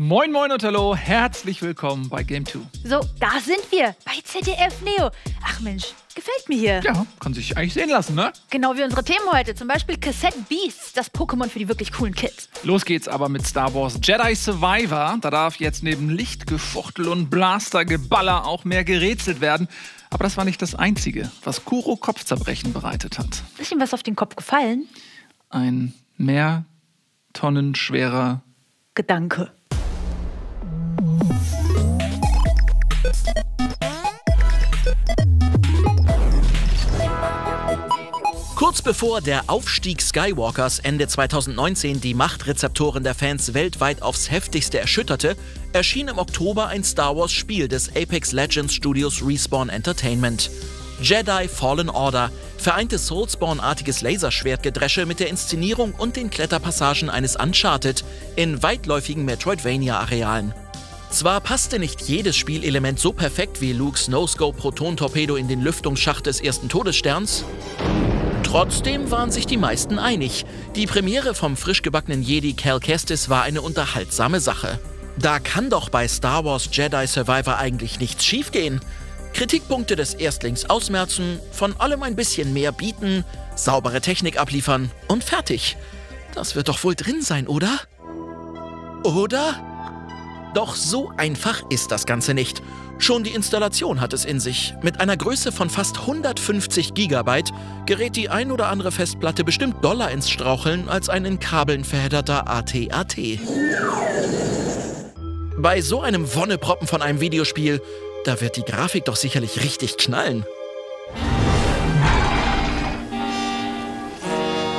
Moin Moin und Hallo, herzlich willkommen bei Game 2. So, da sind wir, bei ZDF Neo. Ach Mensch, gefällt mir hier. Ja, kann sich eigentlich sehen lassen, ne? Genau wie unsere Themen heute, zum Beispiel Cassette Beasts, das Pokémon für die wirklich coolen Kids. Los geht's aber mit Star Wars Jedi Survivor. Da darf jetzt neben Lichtgefuchtel und Blastergeballer auch mehr gerätselt werden. Aber das war nicht das Einzige, was Kuro Kopfzerbrechen bereitet hat. Ist ihm was auf den Kopf gefallen? Ein mehr tonnenschwerer Gedanke. Kurz bevor der Aufstieg Skywalkers Ende 2019 die Machtrezeptoren der Fans weltweit aufs heftigste erschütterte, erschien im Oktober ein Star Wars Spiel des Apex Legends Studios Respawn Entertainment. Jedi Fallen Order vereinte Soulspawn-artiges Laserschwertgedresche mit der Inszenierung und den Kletterpassagen eines Uncharted in weitläufigen Metroidvania-Arealen. Zwar passte nicht jedes Spielelement so perfekt wie Lukes No-Scope-Proton-Torpedo in den Lüftungsschacht des ersten Todessterns, Trotzdem waren sich die meisten einig. Die Premiere vom frisch gebackenen Jedi Cal Kestis war eine unterhaltsame Sache. Da kann doch bei Star Wars Jedi Survivor eigentlich nichts schiefgehen. Kritikpunkte des Erstlings ausmerzen, von allem ein bisschen mehr bieten, saubere Technik abliefern und fertig. Das wird doch wohl drin sein, oder? Oder? Doch so einfach ist das Ganze nicht. Schon die Installation hat es in sich. Mit einer Größe von fast 150 GB gerät die ein oder andere Festplatte bestimmt doller ins Straucheln als ein in Kabeln verhedderter AT-AT. Bei so einem Wonneproppen von einem Videospiel, da wird die Grafik doch sicherlich richtig knallen.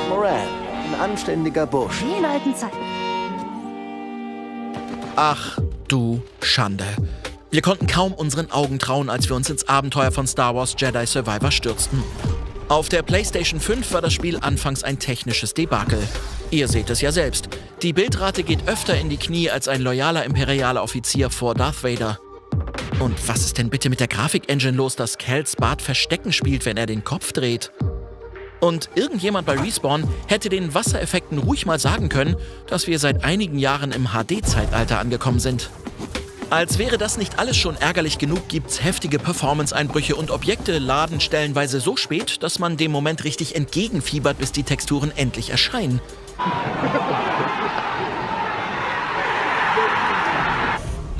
Moran, ein anständiger Bursch. Wie in alten Zeiten. Ach du Schande. Wir konnten kaum unseren Augen trauen, als wir uns ins Abenteuer von Star Wars Jedi Survivor stürzten. Auf der PlayStation 5 war das Spiel anfangs ein technisches Debakel. Ihr seht es ja selbst. Die Bildrate geht öfter in die Knie als ein loyaler imperialer Offizier vor Darth Vader. Und was ist denn bitte mit der Grafik-Engine los, dass Cals Bart Verstecken spielt, wenn er den Kopf dreht? Und irgendjemand bei Respawn hätte den Wassereffekten ruhig mal sagen können, dass wir seit einigen Jahren im HD-Zeitalter angekommen sind. Als wäre das nicht alles schon ärgerlich genug, gibt's heftige Performance-Einbrüche und Objekte laden stellenweise so spät, dass man dem Moment richtig entgegenfiebert, bis die Texturen endlich erscheinen.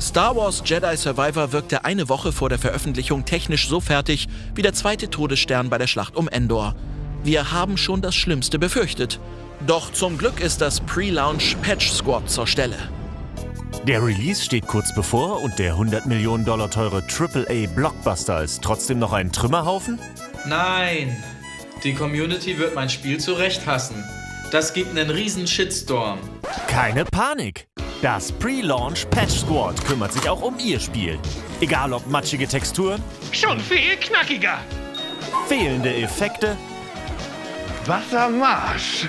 Star Wars Jedi Survivor wirkte eine Woche vor der Veröffentlichung technisch so fertig wie der zweite Todesstern bei der Schlacht um Endor. Wir haben schon das Schlimmste befürchtet. Doch zum Glück ist das Pre-Launch Patch Squad zur Stelle. Der Release steht kurz bevor und der 100 Millionen Dollar teure AAA-Blockbuster ist trotzdem noch ein Trümmerhaufen? Nein, die Community wird mein Spiel zu Recht hassen. Das gibt einen riesen Shitstorm. Keine Panik! Das Pre-Launch Patch Squad kümmert sich auch um Ihr Spiel. Egal ob matschige Texturen, Schon viel knackiger. fehlende Effekte, Wassermarsch.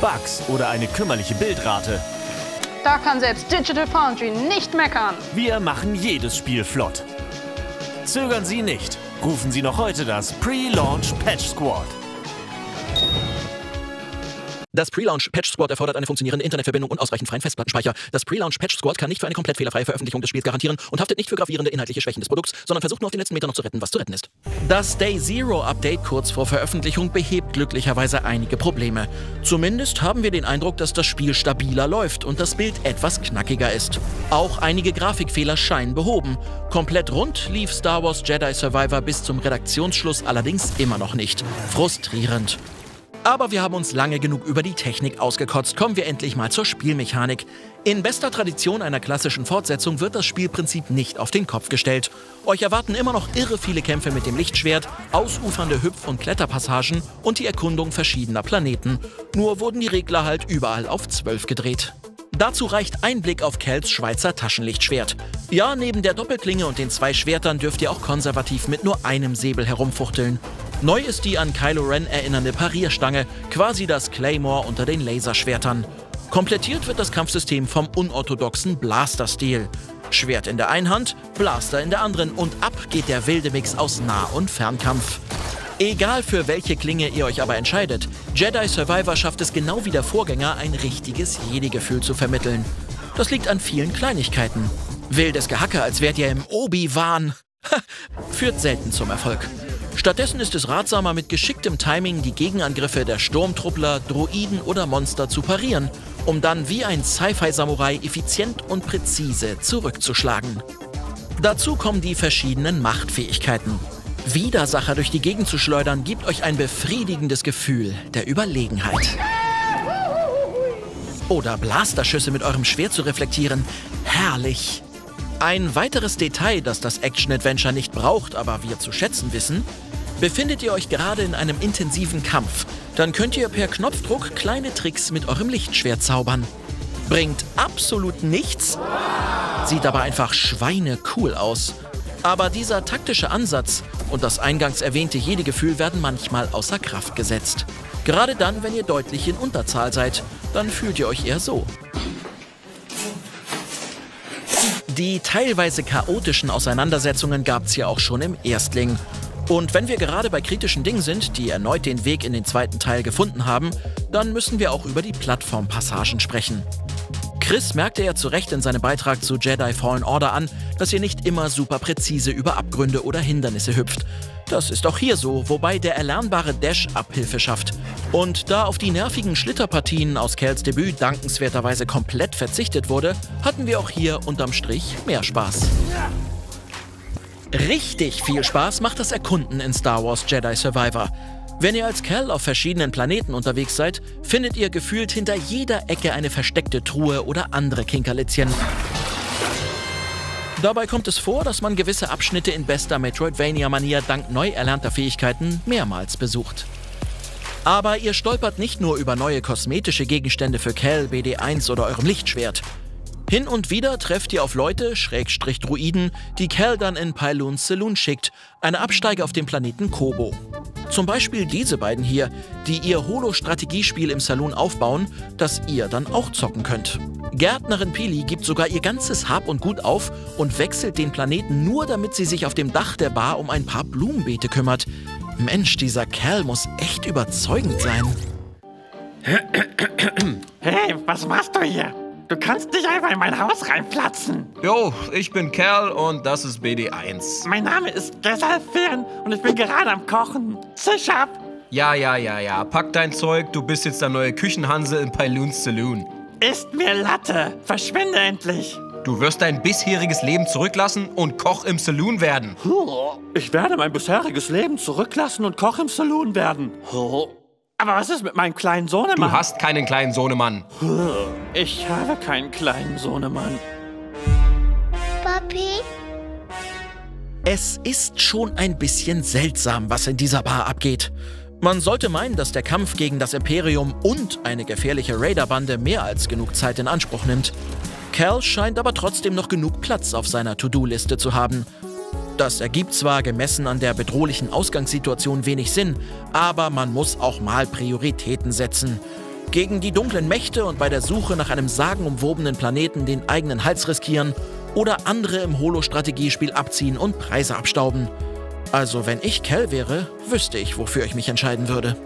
Bugs oder eine kümmerliche Bildrate. Da kann selbst Digital Foundry nicht meckern. Wir machen jedes Spiel flott. Zögern Sie nicht. Rufen Sie noch heute das Pre-Launch Patch Squad. Das Pre-Launch Patch Squad erfordert eine funktionierende Internetverbindung und ausreichend freien Festplattenspeicher. Das Pre-Launch Patch Squad kann nicht für eine komplett fehlerfreie Veröffentlichung des Spiels garantieren und haftet nicht für gravierende inhaltliche Schwächen des Produkts, sondern versucht nur auf den letzten Meter noch zu retten, was zu retten ist. Das Day Zero Update kurz vor Veröffentlichung behebt glücklicherweise einige Probleme. Zumindest haben wir den Eindruck, dass das Spiel stabiler läuft und das Bild etwas knackiger ist. Auch einige Grafikfehler scheinen behoben. Komplett rund lief Star Wars Jedi Survivor bis zum Redaktionsschluss allerdings immer noch nicht. Frustrierend. Aber wir haben uns lange genug über die Technik ausgekotzt. Kommen wir endlich mal zur Spielmechanik. In bester Tradition einer klassischen Fortsetzung wird das Spielprinzip nicht auf den Kopf gestellt. Euch erwarten immer noch irre viele Kämpfe mit dem Lichtschwert, ausufernde Hüpf- und Kletterpassagen und die Erkundung verschiedener Planeten. Nur wurden die Regler halt überall auf 12 gedreht. Dazu reicht ein Blick auf Kells Schweizer Taschenlichtschwert. Ja, neben der Doppelklinge und den zwei Schwertern dürft ihr auch konservativ mit nur einem Säbel herumfuchteln. Neu ist die an Kylo Ren erinnernde Parierstange, quasi das Claymore unter den Laserschwertern. Komplettiert wird das Kampfsystem vom unorthodoxen Blaster-Stil. Schwert in der einen Hand, Blaster in der anderen und ab geht der wilde Mix aus Nah- und Fernkampf. Egal für welche Klinge ihr euch aber entscheidet, Jedi Survivor schafft es genau wie der Vorgänger, ein richtiges Jedi-Gefühl zu vermitteln. Das liegt an vielen Kleinigkeiten. Wildes Gehacke, als wärt ihr im Obi-Wan. Führt selten zum Erfolg. Stattdessen ist es ratsamer, mit geschicktem Timing die Gegenangriffe der Sturmtruppler, Droiden oder Monster zu parieren, um dann wie ein Sci-Fi-Samurai effizient und präzise zurückzuschlagen. Dazu kommen die verschiedenen Machtfähigkeiten. Widersacher durch die Gegend zu schleudern, gibt euch ein befriedigendes Gefühl der Überlegenheit. Oder Blasterschüsse mit eurem Schwert zu reflektieren. Herrlich. Ein weiteres Detail, das das Action-Adventure nicht braucht, aber wir zu schätzen wissen, befindet ihr euch gerade in einem intensiven Kampf, dann könnt ihr per Knopfdruck kleine Tricks mit eurem Lichtschwert zaubern. Bringt absolut nichts, sieht aber einfach schweinecool aus. Aber dieser taktische Ansatz und das eingangs erwähnte Jede-Gefühl werden manchmal außer Kraft gesetzt. Gerade dann, wenn ihr deutlich in Unterzahl seid, dann fühlt ihr euch eher so. Die teilweise chaotischen Auseinandersetzungen gab es ja auch schon im Erstling. Und wenn wir gerade bei kritischen Dingen sind, die erneut den Weg in den zweiten Teil gefunden haben, dann müssen wir auch über die Plattformpassagen sprechen. Chris merkte ja zu Recht in seinem Beitrag zu Jedi Fallen Order an, dass ihr nicht immer super präzise über Abgründe oder Hindernisse hüpft. Das ist auch hier so, wobei der erlernbare Dash Abhilfe schafft. Und da auf die nervigen Schlitterpartien aus Kels Debüt dankenswerterweise komplett verzichtet wurde, hatten wir auch hier unterm Strich mehr Spaß. Richtig viel Spaß macht das Erkunden in Star Wars Jedi Survivor. Wenn ihr als Kerl auf verschiedenen Planeten unterwegs seid, findet ihr gefühlt hinter jeder Ecke eine versteckte Truhe oder andere Kinkerlitzchen. Dabei kommt es vor, dass man gewisse Abschnitte in bester Metroidvania-Manier dank neu erlernter Fähigkeiten mehrmals besucht. Aber ihr stolpert nicht nur über neue kosmetische Gegenstände für Cal, BD1 oder eurem Lichtschwert. Hin und wieder trefft ihr auf Leute, Schrägstrich Druiden, die Cal dann in Pyloons Saloon schickt, eine Absteige auf dem Planeten Kobo. Zum Beispiel diese beiden hier, die ihr Holo-Strategiespiel im Saloon aufbauen, das ihr dann auch zocken könnt. Gärtnerin Pili gibt sogar ihr ganzes Hab und Gut auf und wechselt den Planeten nur, damit sie sich auf dem Dach der Bar um ein paar Blumenbeete kümmert. Mensch, dieser Kerl muss echt überzeugend sein. Hey, was machst du hier? Du kannst nicht einfach in mein Haus reinplatzen. Jo, ich bin Kerl und das ist BD1. Mein Name ist Gessalfern und ich bin gerade am Kochen. Zisch ab! Ja, ja, ja, ja. Pack dein Zeug, du bist jetzt der neue Küchenhansel in Pyloons Saloon. Ist mir Latte. Verschwinde endlich. Du wirst dein bisheriges Leben zurücklassen und Koch im Saloon werden. Ich werde mein bisheriges Leben zurücklassen und Koch im Saloon werden. Aber was ist mit meinem kleinen Sohnemann? Du hast keinen kleinen Sohnemann. Ich habe keinen kleinen Sohnemann. Papi? Es ist schon ein bisschen seltsam, was in dieser Bar abgeht. Man sollte meinen, dass der Kampf gegen das Imperium und eine gefährliche Raiderbande mehr als genug Zeit in Anspruch nimmt. Cal scheint aber trotzdem noch genug Platz auf seiner To-Do-Liste zu haben. Das ergibt zwar gemessen an der bedrohlichen Ausgangssituation wenig Sinn, aber man muss auch mal Prioritäten setzen. Gegen die dunklen Mächte und bei der Suche nach einem sagenumwobenen Planeten den eigenen Hals riskieren oder andere im Holo-Strategiespiel abziehen und Preise abstauben. Also wenn ich Cal wäre, wüsste ich, wofür ich mich entscheiden würde.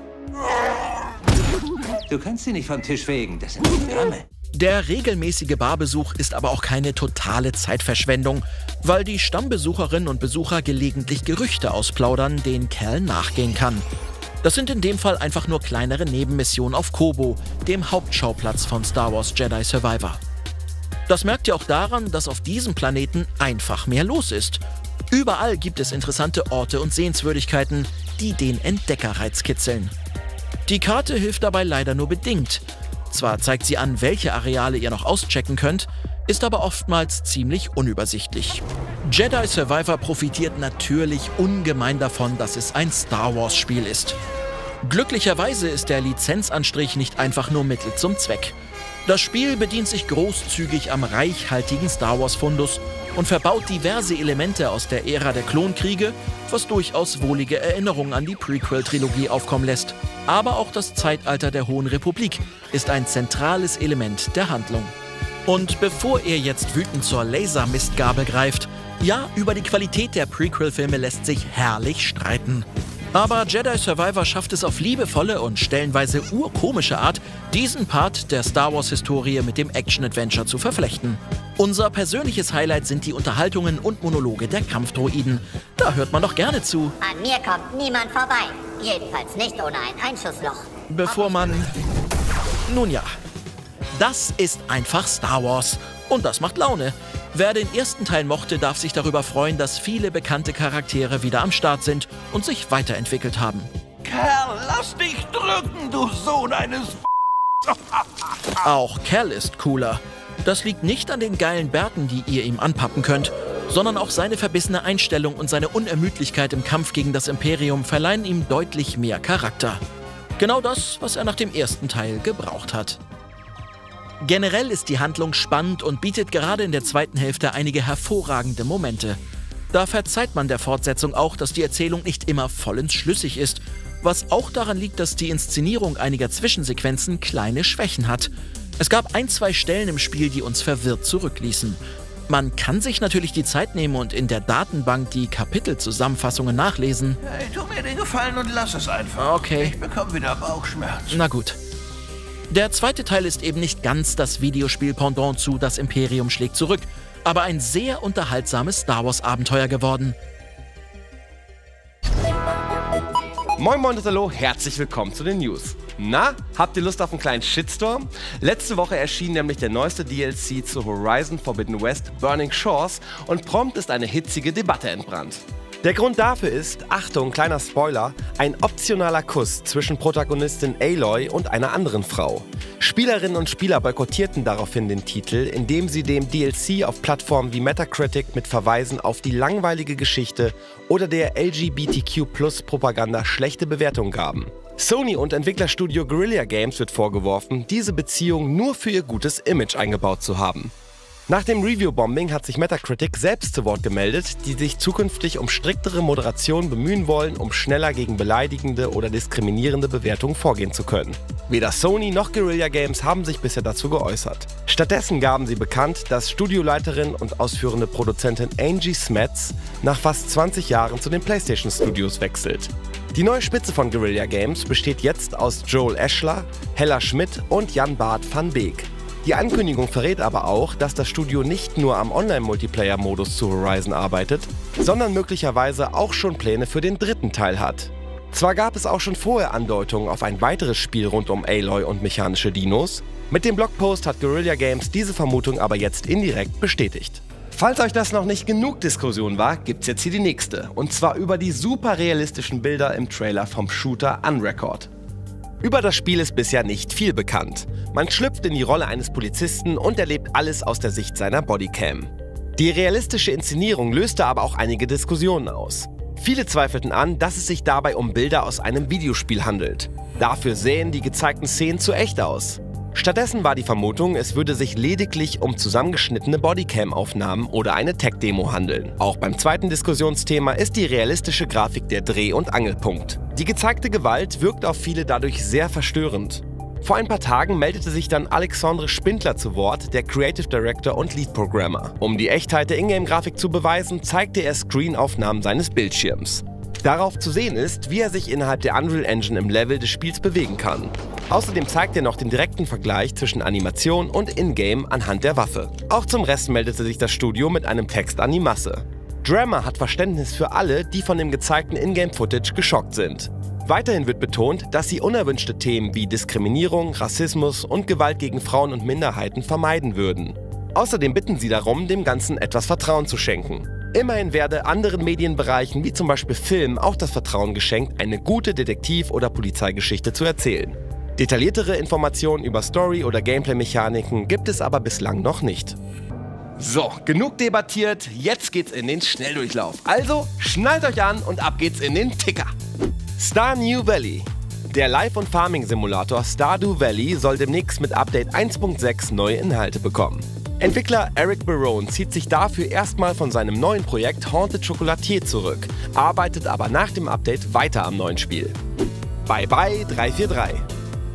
Du kannst sie nicht vom Tisch fegen, das sind Programme. Der regelmäßige Barbesuch ist aber auch keine totale Zeitverschwendung, weil die Stammbesucherinnen und Besucher gelegentlich Gerüchte ausplaudern, denen Cal nachgehen kann. Das sind in dem Fall einfach nur kleinere Nebenmissionen auf Kobo, dem Hauptschauplatz von Star Wars Jedi Survivor. Das merkt ihr auch daran, dass auf diesem Planeten einfach mehr los ist. Überall gibt es interessante Orte und Sehenswürdigkeiten, die den Entdeckerreiz kitzeln. Die Karte hilft dabei leider nur bedingt. Zwar zeigt sie an, welche Areale ihr noch auschecken könnt, ist aber oftmals ziemlich unübersichtlich. Jedi Survivor profitiert natürlich ungemein davon, dass es ein Star Wars-Spiel ist. Glücklicherweise ist der Lizenzanstrich nicht einfach nur Mittel zum Zweck. Das Spiel bedient sich großzügig am reichhaltigen Star Wars-Fundus und verbaut diverse Elemente aus der Ära der Klonkriege, was durchaus wohlige Erinnerungen an die Prequel-Trilogie aufkommen lässt. Aber auch das Zeitalter der Hohen Republik ist ein zentrales Element der Handlung. Und bevor ihr jetzt wütend zur Lasermistgabel greift, ja, über die Qualität der Prequel-Filme lässt sich herrlich streiten. Aber Jedi Survivor schafft es auf liebevolle und stellenweise urkomische Art, diesen Part der Star Wars-Historie mit dem Action-Adventure zu verflechten. Unser persönliches Highlight sind die Unterhaltungen und Monologe der Kampfdroiden. Da hört man doch gerne zu. An mir kommt niemand vorbei. Jedenfalls nicht ohne ein Einschussloch. Bevor man... Nun ja. Das ist einfach Star Wars. Und das macht Laune. Wer den ersten Teil mochte, darf sich darüber freuen, dass viele bekannte Charaktere wieder am Start sind und sich weiterentwickelt haben. Kerl, lass dich drücken, du Sohn eines Auch Cal ist cooler. Das liegt nicht an den geilen Bärten, die ihr ihm anpappen könnt, sondern auch seine verbissene Einstellung und seine Unermüdlichkeit im Kampf gegen das Imperium verleihen ihm deutlich mehr Charakter. Genau das, was er nach dem ersten Teil gebraucht hat. Generell ist die Handlung spannend und bietet gerade in der zweiten Hälfte einige hervorragende Momente. Da verzeiht man der Fortsetzung auch, dass die Erzählung nicht immer vollends schlüssig ist, was auch daran liegt, dass die Inszenierung einiger Zwischensequenzen kleine Schwächen hat. Es gab ein, zwei Stellen im Spiel, die uns verwirrt zurückließen. Man kann sich natürlich die Zeit nehmen und in der Datenbank die Kapitelzusammenfassungen nachlesen. Hey, tu mir den Gefallen und lass es einfach. Okay. Ich bekomme wieder Bauchschmerzen. Na gut. Der zweite Teil ist eben nicht ganz das Videospiel-Pendant zu Das Imperium schlägt zurück, aber ein sehr unterhaltsames Star Wars-Abenteuer geworden. Moin Moin und Hallo, herzlich willkommen zu den News. Na, habt ihr Lust auf einen kleinen Shitstorm? Letzte Woche erschien nämlich der neueste DLC zu Horizon Forbidden West Burning Shores und prompt ist eine hitzige Debatte entbrannt. Der Grund dafür ist, Achtung, kleiner Spoiler, ein optionaler Kuss zwischen Protagonistin Aloy und einer anderen Frau. Spielerinnen und Spieler boykottierten daraufhin den Titel, indem sie dem DLC auf Plattformen wie Metacritic mit Verweisen auf die langweilige Geschichte oder der LGBTQ-Propaganda schlechte Bewertungen gaben. Sony und Entwicklerstudio Guerrilla Games wird vorgeworfen, diese Beziehung nur für ihr gutes Image eingebaut zu haben. Nach dem Review-Bombing hat sich Metacritic selbst zu Wort gemeldet, die sich zukünftig um striktere Moderation bemühen wollen, um schneller gegen beleidigende oder diskriminierende Bewertungen vorgehen zu können. Weder Sony noch Guerrilla Games haben sich bisher dazu geäußert. Stattdessen gaben sie bekannt, dass Studioleiterin und ausführende Produzentin Angie Smets nach fast 20 Jahren zu den PlayStation Studios wechselt. Die neue Spitze von Guerrilla Games besteht jetzt aus Joel Eschler, Hella Schmidt und Jan Bart van Beek. Die Ankündigung verrät aber auch, dass das Studio nicht nur am Online-Multiplayer-Modus zu Horizon arbeitet, sondern möglicherweise auch schon Pläne für den dritten Teil hat. Zwar gab es auch schon vorher Andeutungen auf ein weiteres Spiel rund um Aloy und mechanische Dinos, mit dem Blogpost hat Guerrilla Games diese Vermutung aber jetzt indirekt bestätigt. Falls euch das noch nicht genug Diskussion war, gibt's jetzt hier die nächste. Und zwar über die super realistischen Bilder im Trailer vom Shooter Unrecord. Über das Spiel ist bisher nicht viel bekannt. Man schlüpft in die Rolle eines Polizisten und erlebt alles aus der Sicht seiner Bodycam. Die realistische Inszenierung löste aber auch einige Diskussionen aus. Viele zweifelten an, dass es sich dabei um Bilder aus einem Videospiel handelt. Dafür sähen die gezeigten Szenen zu echt aus. Stattdessen war die Vermutung, es würde sich lediglich um zusammengeschnittene Bodycam-Aufnahmen oder eine Tech-Demo handeln. Auch beim zweiten Diskussionsthema ist die realistische Grafik der Dreh- und Angelpunkt. Die gezeigte Gewalt wirkt auf viele dadurch sehr verstörend. Vor ein paar Tagen meldete sich dann Alexandre Spindler zu Wort, der Creative Director und Lead Programmer. Um die Echtheit der Ingame-Grafik zu beweisen, zeigte er Screenaufnahmen seines Bildschirms. Darauf zu sehen ist, wie er sich innerhalb der Unreal Engine im Level des Spiels bewegen kann. Außerdem zeigt er noch den direkten Vergleich zwischen Animation und Ingame anhand der Waffe. Auch zum Rest meldete sich das Studio mit einem Text an die Masse. Drama hat Verständnis für alle, die von dem gezeigten Ingame-Footage geschockt sind. Weiterhin wird betont, dass sie unerwünschte Themen wie Diskriminierung, Rassismus und Gewalt gegen Frauen und Minderheiten vermeiden würden. Außerdem bitten sie darum, dem Ganzen etwas Vertrauen zu schenken. Immerhin werde anderen Medienbereichen wie zum Beispiel Film auch das Vertrauen geschenkt, eine gute Detektiv- oder Polizeigeschichte zu erzählen. Detailliertere Informationen über Story- oder Gameplay-Mechaniken gibt es aber bislang noch nicht. So, genug debattiert, jetzt geht's in den Schnelldurchlauf. Also schnallt euch an und ab geht's in den Ticker. Star New Valley. Der Live- und Farming-Simulator Stardew Valley soll demnächst mit Update 1.6 neue Inhalte bekommen. Entwickler Eric Barone zieht sich dafür erstmal von seinem neuen Projekt Haunted Chocolatier zurück, arbeitet aber nach dem Update weiter am neuen Spiel. Bye bye 343.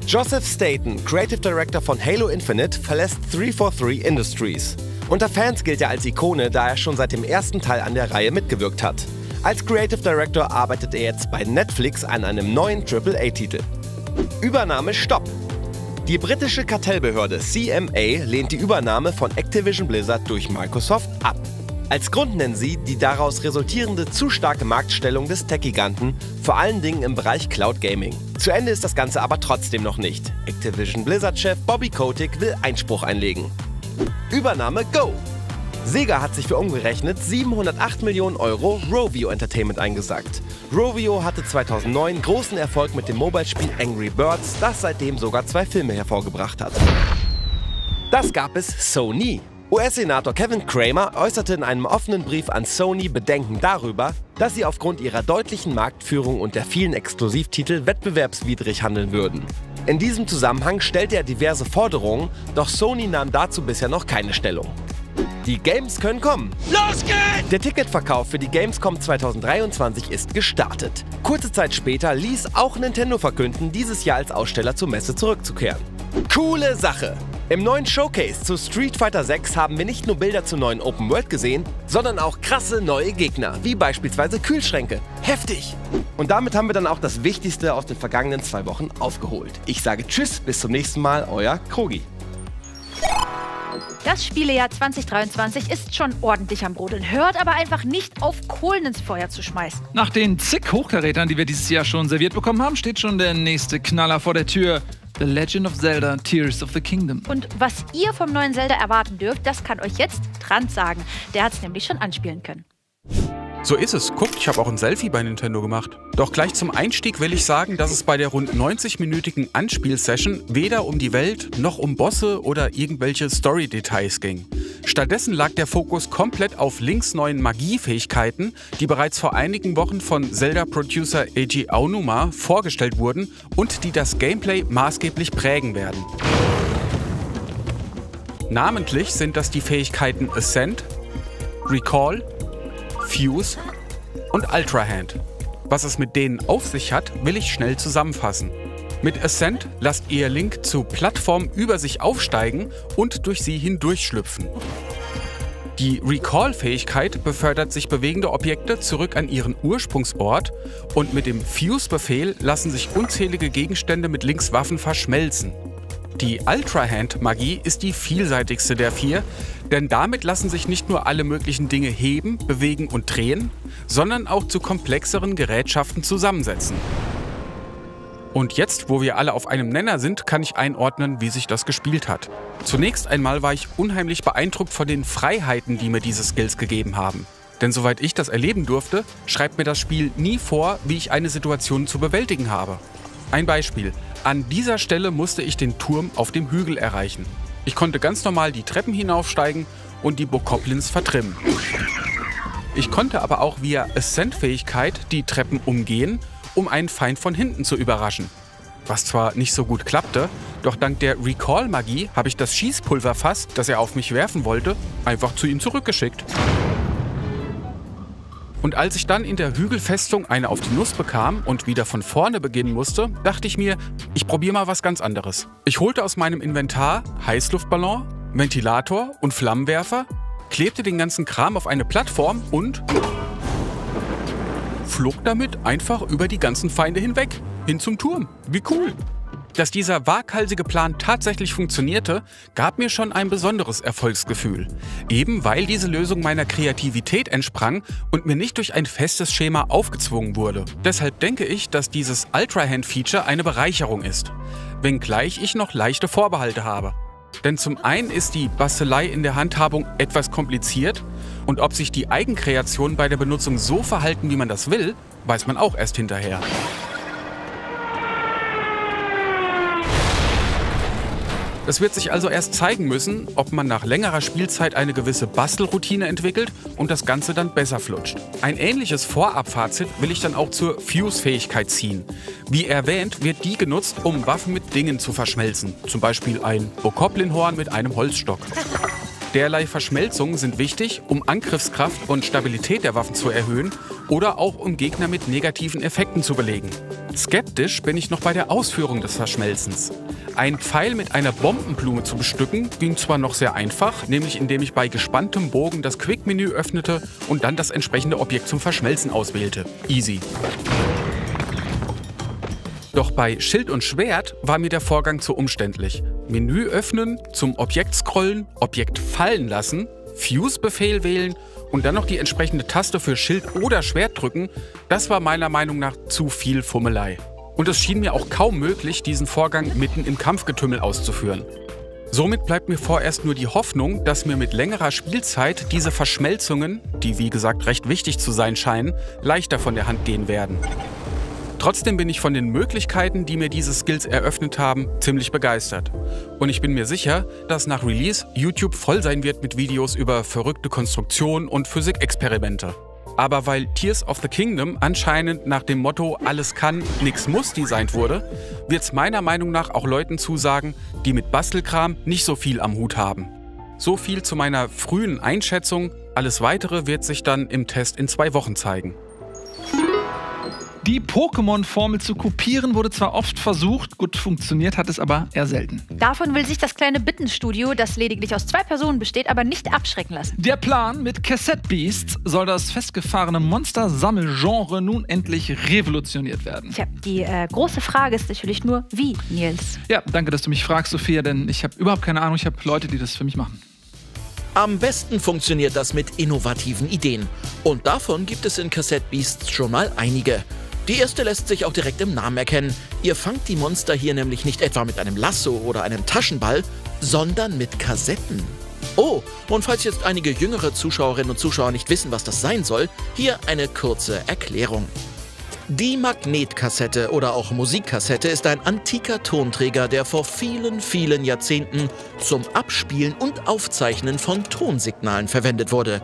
Joseph Staten, Creative Director von Halo Infinite, verlässt 343 Industries. Unter Fans gilt er als Ikone, da er schon seit dem ersten Teil an der Reihe mitgewirkt hat. Als Creative Director arbeitet er jetzt bei Netflix an einem neuen AAA-Titel. Übernahme Stopp. Die britische Kartellbehörde CMA lehnt die Übernahme von Activision Blizzard durch Microsoft ab. Als Grund nennen sie die daraus resultierende zu starke Marktstellung des Tech-Giganten, vor allen Dingen im Bereich Cloud Gaming. Zu Ende ist das Ganze aber trotzdem noch nicht. Activision Blizzard-Chef Bobby Kotick will Einspruch einlegen. Übernahme Go! Sega hat sich für umgerechnet 708 Millionen Euro Rovio Entertainment eingesagt. Rovio hatte 2009 großen Erfolg mit dem Mobile-Spiel Angry Birds, das seitdem sogar zwei Filme hervorgebracht hat. Das gab es so nie. US-Senator Kevin Kramer äußerte in einem offenen Brief an Sony Bedenken darüber, dass sie aufgrund ihrer deutlichen Marktführung und der vielen Exklusivtitel wettbewerbswidrig handeln würden. In diesem Zusammenhang stellte er diverse Forderungen, doch Sony nahm dazu bisher noch keine Stellung. Die Games können kommen. Los geht's! Der Ticketverkauf für die Gamescom 2023 ist gestartet. Kurze Zeit später ließ auch Nintendo verkünden, dieses Jahr als Aussteller zur Messe zurückzukehren. Coole Sache! Im neuen Showcase zu Street Fighter 6 haben wir nicht nur Bilder zur neuen Open World gesehen, sondern auch krasse neue Gegner, wie beispielsweise Kühlschränke. Heftig! Und damit haben wir dann auch das Wichtigste aus den vergangenen zwei Wochen aufgeholt. Ich sage Tschüss, bis zum nächsten Mal, euer Krogi. Das Spielejahr 2023 ist schon ordentlich am Brodeln, hört aber einfach nicht auf, Kohlen ins Feuer zu schmeißen. Nach den zig Hochkarätern, die wir dieses Jahr schon serviert bekommen haben, steht schon der nächste Knaller vor der Tür. The Legend of Zelda Tears of the Kingdom. Und was ihr vom neuen Zelda erwarten dürft, das kann euch jetzt Trant sagen. Der hat es nämlich schon anspielen können. So ist es. Guckt, ich habe auch ein Selfie bei Nintendo gemacht. Doch gleich zum Einstieg will ich sagen, dass es bei der rund 90-minütigen Anspielsession weder um die Welt noch um Bosse oder irgendwelche Story-Details ging. Stattdessen lag der Fokus komplett auf Links neuen Magiefähigkeiten, die bereits vor einigen Wochen von Zelda-Producer Eiji Aonuma vorgestellt wurden und die das Gameplay maßgeblich prägen werden. Namentlich sind das die Fähigkeiten Ascent, Recall, Fuse und Ultra Hand. Was es mit denen auf sich hat, will ich schnell zusammenfassen. Mit Ascent lasst ihr Link zu Plattformen über sich aufsteigen und durch sie hindurchschlüpfen. Die Recall-Fähigkeit befördert sich bewegende Objekte zurück an ihren Ursprungsort und mit dem Fuse-Befehl lassen sich unzählige Gegenstände mit Links Waffen verschmelzen. Die Ultra Hand Magie ist die vielseitigste der vier, denn damit lassen sich nicht nur alle möglichen Dinge heben, bewegen und drehen, sondern auch zu komplexeren Gerätschaften zusammensetzen. Und jetzt, wo wir alle auf einem Nenner sind, kann ich einordnen, wie sich das gespielt hat. Zunächst einmal war ich unheimlich beeindruckt von den Freiheiten, die mir diese Skills gegeben haben. Denn soweit ich das erleben durfte, schreibt mir das Spiel nie vor, wie ich eine Situation zu bewältigen habe. Ein Beispiel. An dieser Stelle musste ich den Turm auf dem Hügel erreichen. Ich konnte ganz normal die Treppen hinaufsteigen und die Bokoblins vertrimmen. Ich konnte aber auch via Ascent-Fähigkeit die Treppen umgehen, um einen Feind von hinten zu überraschen. Was zwar nicht so gut klappte, doch dank der Recall-Magie habe ich das Schießpulverfass, das er auf mich werfen wollte, einfach zu ihm zurückgeschickt. Und als ich dann in der Hügelfestung eine auf die Nuss bekam und wieder von vorne beginnen musste, dachte ich mir, ich probiere mal was ganz anderes. Ich holte aus meinem Inventar Heißluftballon, Ventilator und Flammenwerfer, klebte den ganzen Kram auf eine Plattform und flog damit einfach über die ganzen Feinde hinweg, hin zum Turm. Wie cool! Dass dieser waghalsige Plan tatsächlich funktionierte, gab mir schon ein besonderes Erfolgsgefühl. Eben weil diese Lösung meiner Kreativität entsprang und mir nicht durch ein festes Schema aufgezwungen wurde. Deshalb denke ich, dass dieses Ultra-Hand-Feature eine Bereicherung ist. Wenngleich ich noch leichte Vorbehalte habe. Denn zum einen ist die Bastelei in der Handhabung etwas kompliziert und ob sich die Eigenkreationen bei der Benutzung so verhalten, wie man das will, weiß man auch erst hinterher. Es wird sich also erst zeigen müssen, ob man nach längerer Spielzeit eine gewisse Bastelroutine entwickelt und das Ganze dann besser flutscht. Ein ähnliches Vorabfazit will ich dann auch zur Fuse-Fähigkeit ziehen. Wie erwähnt, wird die genutzt, um Waffen mit Dingen zu verschmelzen. Zum Beispiel ein Bokoblin-Horn mit einem Holzstock. Derlei Verschmelzungen sind wichtig, um Angriffskraft und Stabilität der Waffen zu erhöhen oder auch um Gegner mit negativen Effekten zu belegen. Skeptisch bin ich noch bei der Ausführung des Verschmelzens. Ein Pfeil mit einer Bombenblume zu bestücken ging zwar noch sehr einfach, nämlich indem ich bei gespanntem Bogen das Quick-Menü öffnete und dann das entsprechende Objekt zum Verschmelzen auswählte. Easy. Doch bei Schild und Schwert war mir der Vorgang zu umständlich. Menü öffnen, zum Objekt scrollen, Objekt fallen lassen, Fuse-Befehl wählen und dann noch die entsprechende Taste für Schild oder Schwert drücken, das war meiner Meinung nach zu viel Fummelei. Und es schien mir auch kaum möglich, diesen Vorgang mitten im Kampfgetümmel auszuführen. Somit bleibt mir vorerst nur die Hoffnung, dass mir mit längerer Spielzeit diese Verschmelzungen, die wie gesagt recht wichtig zu sein scheinen, leichter von der Hand gehen werden. Trotzdem bin ich von den Möglichkeiten, die mir diese Skills eröffnet haben, ziemlich begeistert. Und ich bin mir sicher, dass nach Release YouTube voll sein wird mit Videos über verrückte Konstruktionen und Physikexperimente. Aber weil Tears of the Kingdom anscheinend nach dem Motto alles kann, nix muss designt wurde, wird es meiner Meinung nach auch Leuten zusagen, die mit Bastelkram nicht so viel am Hut haben. So viel zu meiner frühen Einschätzung, alles weitere wird sich dann im Test in zwei Wochen zeigen. Die Pokémon-Formel zu kopieren wurde zwar oft versucht, gut funktioniert hat es aber eher selten. Davon will sich das kleine Bittenstudio, das lediglich aus zwei Personen besteht, aber nicht abschrecken lassen. Der Plan mit Cassette Beasts soll das festgefahrene Monster-Sammelgenre nun endlich revolutioniert werden. Tja, die äh, große Frage ist natürlich nur, wie, Nils? Ja, danke, dass du mich fragst, Sophia, denn ich habe überhaupt keine Ahnung. Ich habe Leute, die das für mich machen. Am besten funktioniert das mit innovativen Ideen. Und davon gibt es in Cassette Beasts schon mal einige. Die erste lässt sich auch direkt im Namen erkennen. Ihr fangt die Monster hier nämlich nicht etwa mit einem Lasso oder einem Taschenball, sondern mit Kassetten. Oh, und falls jetzt einige jüngere Zuschauerinnen und Zuschauer nicht wissen, was das sein soll, hier eine kurze Erklärung. Die Magnetkassette oder auch Musikkassette ist ein antiker Tonträger, der vor vielen, vielen Jahrzehnten zum Abspielen und Aufzeichnen von Tonsignalen verwendet wurde.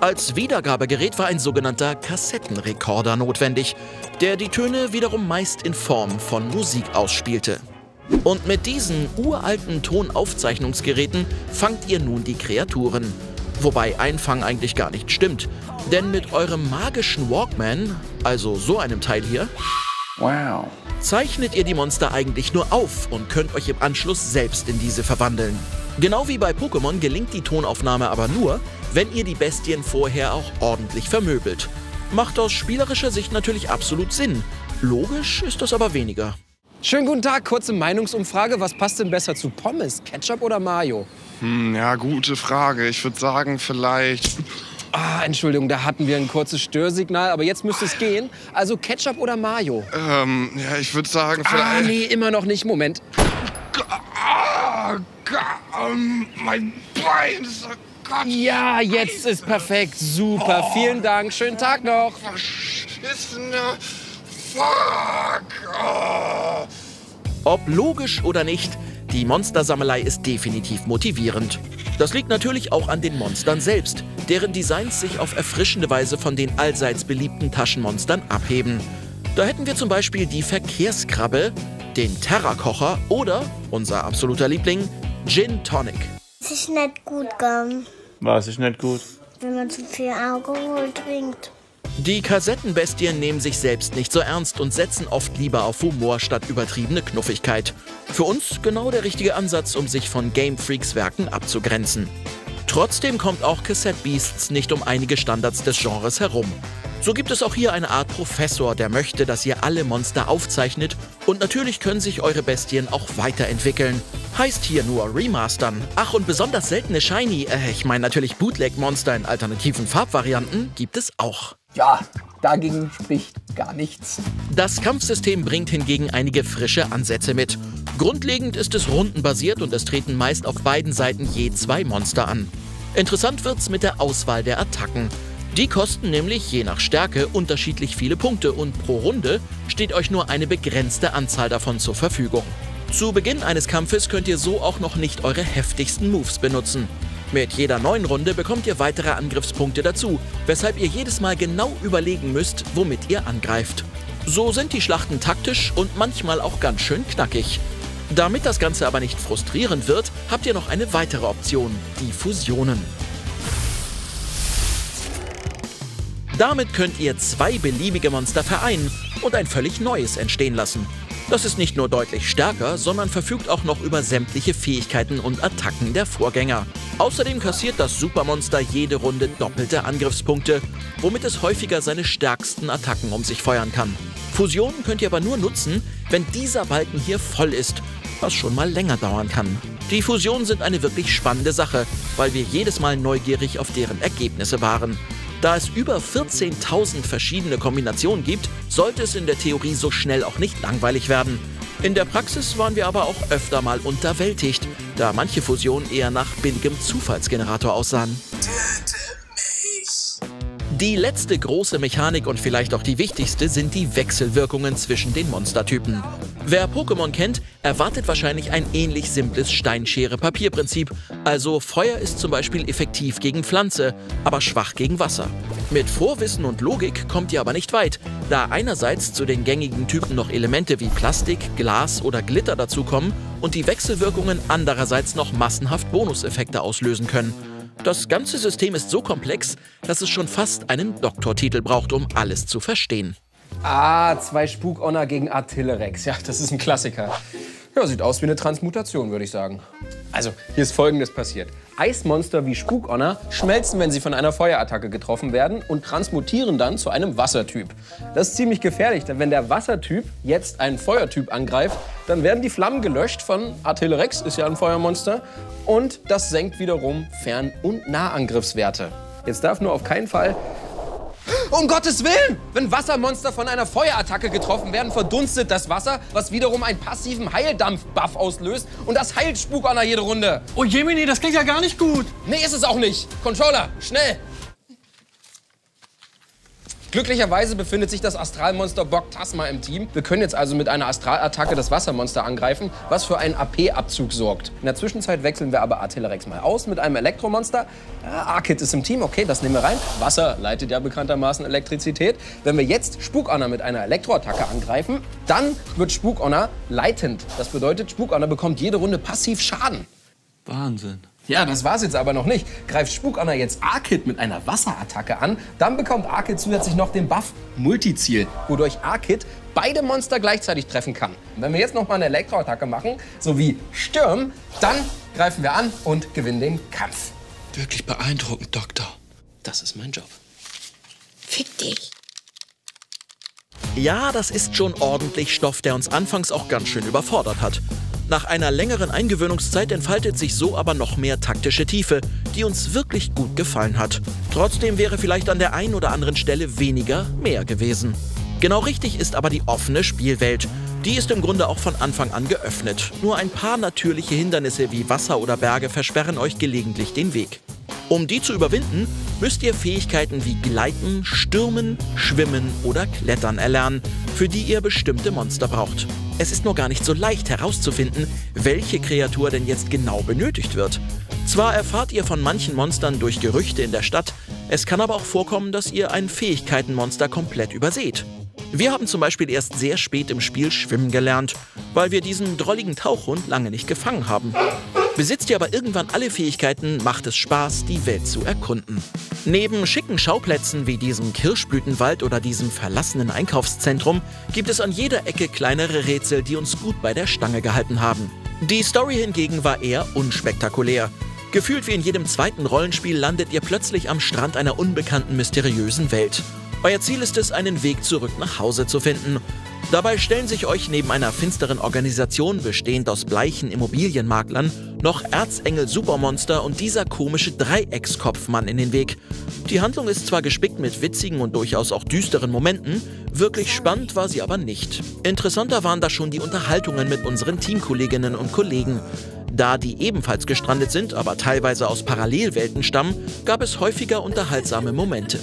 Als Wiedergabegerät war ein sogenannter Kassettenrekorder notwendig, der die Töne wiederum meist in Form von Musik ausspielte. Und mit diesen uralten Tonaufzeichnungsgeräten fangt ihr nun die Kreaturen. Wobei Einfangen eigentlich gar nicht stimmt. Denn mit eurem magischen Walkman, also so einem Teil hier, wow. zeichnet ihr die Monster eigentlich nur auf und könnt euch im Anschluss selbst in diese verwandeln. Genau wie bei Pokémon gelingt die Tonaufnahme aber nur, wenn ihr die Bestien vorher auch ordentlich vermöbelt. Macht aus spielerischer Sicht natürlich absolut Sinn. Logisch ist das aber weniger. Schönen guten Tag, kurze Meinungsumfrage. Was passt denn besser zu Pommes, Ketchup oder Mayo? Hm, ja, gute Frage. Ich würde sagen, vielleicht. Ah, Entschuldigung, da hatten wir ein kurzes Störsignal, aber jetzt müsste es gehen. Also Ketchup oder Mayo? Ähm, ja, ich würde sagen, vielleicht. Ah, nee, immer noch nicht. Moment. Ah, mein Bein. Gott. Ja, jetzt ist perfekt. Super. Oh. Vielen Dank. Schönen Tag noch. Verschissene Fuck. Oh. Ob logisch oder nicht, die Monstersammelei ist definitiv motivierend. Das liegt natürlich auch an den Monstern selbst, deren Designs sich auf erfrischende Weise von den allseits beliebten Taschenmonstern abheben. Da hätten wir zum Beispiel die Verkehrskrabbe, den Terrakocher oder, unser absoluter Liebling, Gin Tonic. Das ist nicht gut gegangen. Was ist nicht gut? Wenn man zu viel Alkohol trinkt. Die Kassettenbestien nehmen sich selbst nicht so ernst und setzen oft lieber auf Humor statt übertriebene Knuffigkeit. Für uns genau der richtige Ansatz, um sich von Game Freaks Werken abzugrenzen. Trotzdem kommt auch Cassette Beasts nicht um einige Standards des Genres herum. So gibt es auch hier eine Art Professor, der möchte, dass ihr alle Monster aufzeichnet und natürlich können sich eure Bestien auch weiterentwickeln. Heißt hier nur remastern. Ach und besonders seltene Shiny, äh, ich meine natürlich Bootleg-Monster in alternativen Farbvarianten, gibt es auch. Ja, dagegen spricht gar nichts. Das Kampfsystem bringt hingegen einige frische Ansätze mit. Grundlegend ist es rundenbasiert und es treten meist auf beiden Seiten je zwei Monster an. Interessant wird's mit der Auswahl der Attacken. Die kosten nämlich je nach Stärke unterschiedlich viele Punkte und pro Runde steht euch nur eine begrenzte Anzahl davon zur Verfügung. Zu Beginn eines Kampfes könnt ihr so auch noch nicht eure heftigsten Moves benutzen. Mit jeder neuen Runde bekommt ihr weitere Angriffspunkte dazu, weshalb ihr jedes Mal genau überlegen müsst, womit ihr angreift. So sind die Schlachten taktisch und manchmal auch ganz schön knackig. Damit das Ganze aber nicht frustrierend wird, habt ihr noch eine weitere Option, die Fusionen. Damit könnt ihr zwei beliebige Monster vereinen und ein völlig neues entstehen lassen. Das ist nicht nur deutlich stärker, sondern verfügt auch noch über sämtliche Fähigkeiten und Attacken der Vorgänger. Außerdem kassiert das Supermonster jede Runde doppelte Angriffspunkte, womit es häufiger seine stärksten Attacken um sich feuern kann. Fusionen könnt ihr aber nur nutzen, wenn dieser Balken hier voll ist, was schon mal länger dauern kann. Die Fusionen sind eine wirklich spannende Sache, weil wir jedes Mal neugierig auf deren Ergebnisse waren. Da es über 14.000 verschiedene Kombinationen gibt, sollte es in der Theorie so schnell auch nicht langweilig werden. In der Praxis waren wir aber auch öfter mal unterwältigt, da manche Fusionen eher nach billigem Zufallsgenerator aussahen. Die letzte große Mechanik und vielleicht auch die wichtigste sind die Wechselwirkungen zwischen den Monstertypen. Wer Pokémon kennt, erwartet wahrscheinlich ein ähnlich simples Steinschere-Papier-Prinzip. Also Feuer ist zum Beispiel effektiv gegen Pflanze, aber schwach gegen Wasser. Mit Vorwissen und Logik kommt ihr aber nicht weit, da einerseits zu den gängigen Typen noch Elemente wie Plastik, Glas oder Glitter dazukommen und die Wechselwirkungen andererseits noch massenhaft Bonuseffekte auslösen können. Das ganze System ist so komplex, dass es schon fast einen Doktortitel braucht, um alles zu verstehen. Ah, zwei Spukonner gegen Artillerex. Ja, das ist ein Klassiker. Ja, sieht aus wie eine Transmutation, würde ich sagen. Also, hier ist Folgendes passiert. Eismonster wie Spukonner schmelzen, wenn sie von einer Feuerattacke getroffen werden und transmutieren dann zu einem Wassertyp. Das ist ziemlich gefährlich, denn wenn der Wassertyp jetzt einen Feuertyp angreift, dann werden die Flammen gelöscht von Artillerex, ist ja ein Feuermonster, und das senkt wiederum Fern- und Nahangriffswerte. Jetzt darf nur auf keinen Fall um Gottes Willen! Wenn Wassermonster von einer Feuerattacke getroffen werden, verdunstet das Wasser, was wiederum einen passiven Heildampf-Buff auslöst. Und das heilt Spukonner jede Runde. Oh Jemini, das klingt ja gar nicht gut. Nee, ist es auch nicht. Controller, schnell! Glücklicherweise befindet sich das Astralmonster Boktasma im Team. Wir können jetzt also mit einer Astralattacke das Wassermonster angreifen, was für einen AP-Abzug sorgt. In der Zwischenzeit wechseln wir aber Artillerex mal aus mit einem Elektromonster. Äh, Arkit ist im Team, okay, das nehmen wir rein. Wasser leitet ja bekanntermaßen Elektrizität. Wenn wir jetzt Spukonner mit einer Elektroattacke angreifen, dann wird Spukonner leitend. Das bedeutet, Spukonner bekommt jede Runde passiv Schaden. Wahnsinn. Ja, das war's jetzt aber noch nicht. Greift Spukonner jetzt Arkit mit einer Wasserattacke an, dann bekommt Arkit zusätzlich noch den Buff Multiziel, wodurch Arkit beide Monster gleichzeitig treffen kann. Und wenn wir jetzt noch mal eine Elektroattacke machen, so wie Sturm, dann greifen wir an und gewinnen den Kampf. Wirklich beeindruckend, Doktor. Das ist mein Job. Fick dich. Ja, das ist schon ordentlich Stoff, der uns anfangs auch ganz schön überfordert hat. Nach einer längeren Eingewöhnungszeit entfaltet sich so aber noch mehr taktische Tiefe, die uns wirklich gut gefallen hat. Trotzdem wäre vielleicht an der einen oder anderen Stelle weniger mehr gewesen. Genau richtig ist aber die offene Spielwelt. Die ist im Grunde auch von Anfang an geöffnet. Nur ein paar natürliche Hindernisse wie Wasser oder Berge versperren euch gelegentlich den Weg. Um die zu überwinden, müsst ihr Fähigkeiten wie Gleiten, Stürmen, Schwimmen oder Klettern erlernen, für die ihr bestimmte Monster braucht. Es ist nur gar nicht so leicht herauszufinden, welche Kreatur denn jetzt genau benötigt wird. Zwar erfahrt ihr von manchen Monstern durch Gerüchte in der Stadt, es kann aber auch vorkommen, dass ihr ein Fähigkeitenmonster komplett überseht. Wir haben zum Beispiel erst sehr spät im Spiel schwimmen gelernt, weil wir diesen drolligen Tauchhund lange nicht gefangen haben. Besitzt ihr aber irgendwann alle Fähigkeiten, macht es Spaß, die Welt zu erkunden. Neben schicken Schauplätzen wie diesem Kirschblütenwald oder diesem verlassenen Einkaufszentrum gibt es an jeder Ecke kleinere Rätsel, die uns gut bei der Stange gehalten haben. Die Story hingegen war eher unspektakulär. Gefühlt wie in jedem zweiten Rollenspiel landet ihr plötzlich am Strand einer unbekannten mysteriösen Welt. Euer Ziel ist es, einen Weg zurück nach Hause zu finden. Dabei stellen sich euch neben einer finsteren Organisation bestehend aus bleichen Immobilienmaklern noch Erzengel Supermonster und dieser komische Dreieckskopfmann in den Weg. Die Handlung ist zwar gespickt mit witzigen und durchaus auch düsteren Momenten, wirklich spannend war sie aber nicht. Interessanter waren da schon die Unterhaltungen mit unseren Teamkolleginnen und Kollegen. Da die ebenfalls gestrandet sind, aber teilweise aus Parallelwelten stammen, gab es häufiger unterhaltsame Momente.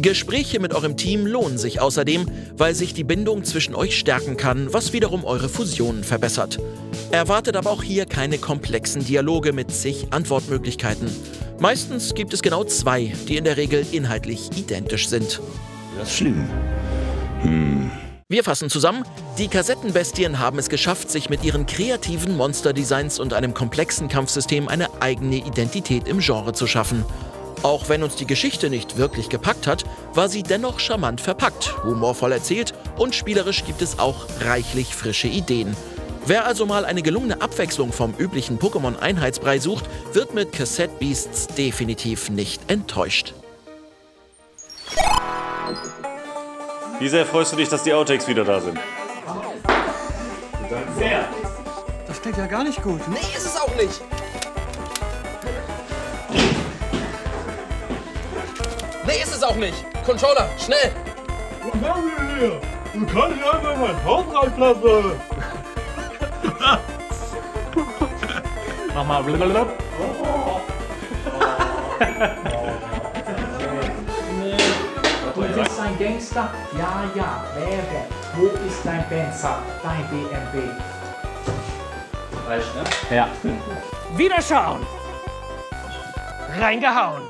Gespräche mit eurem Team lohnen sich außerdem, weil sich die Bindung zwischen euch stärken kann, was wiederum eure Fusionen verbessert. Erwartet aber auch hier keine komplexen Dialoge mit zig Antwortmöglichkeiten. Meistens gibt es genau zwei, die in der Regel inhaltlich identisch sind. Das ist schlimm. Hm. Wir fassen zusammen, die Kassettenbestien haben es geschafft, sich mit ihren kreativen Monsterdesigns und einem komplexen Kampfsystem eine eigene Identität im Genre zu schaffen. Auch wenn uns die Geschichte nicht wirklich gepackt hat, war sie dennoch charmant verpackt, humorvoll erzählt Und spielerisch gibt es auch reichlich frische Ideen. Wer also mal eine gelungene Abwechslung vom üblichen Pokémon-Einheitsbrei sucht, wird mit Cassette Beasts definitiv nicht enttäuscht. Wie sehr freust du dich, dass die Outtakes wieder da sind? Sehr. Das klingt ja gar nicht gut. Nee, ist es auch nicht. Ist es auch nicht. Controller, schnell. Was haben wir hier? Du kannst nicht einfach mein Haus reinlassen. Mach mal blablabla. Du bist ein Gangster? Ja, ja, wer, wer? Wo ist dein Panzer? Dein BMW? Reicht, ne? Ja. Wieder schauen. Reingehauen.